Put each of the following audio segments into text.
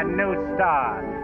a new start.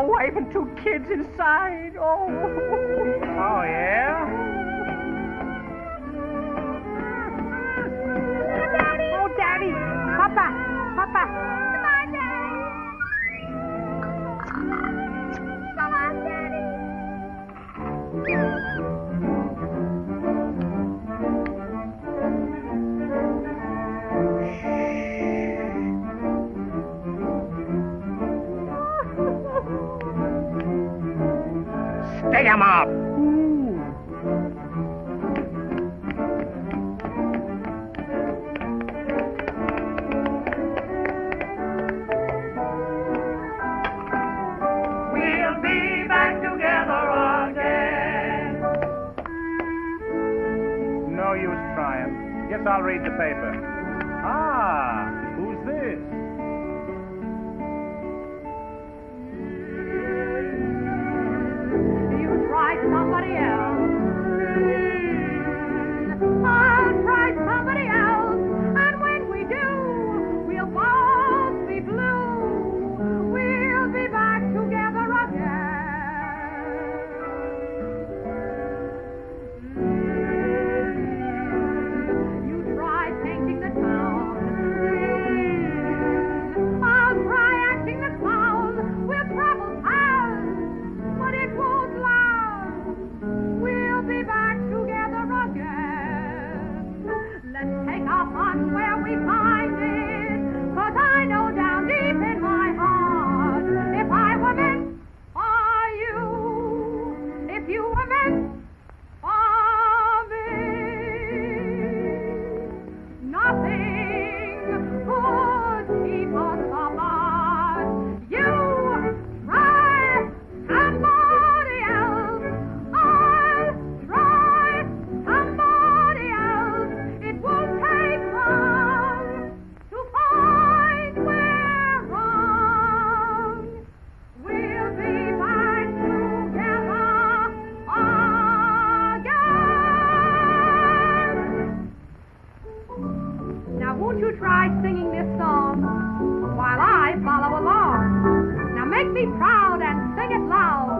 a wife and two kids inside. Oh. them up. We'll be back together again. No use trying. Guess I'll read the paper. won't you try singing this song while I follow along? Now make me proud and sing it loud.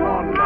Lord.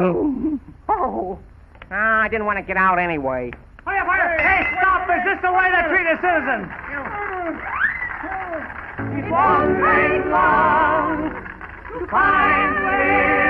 Oh. oh. Ah, I didn't want to get out anyway. Hey, hey stop! Is this the way they treat a citizen? It won't take long to find where.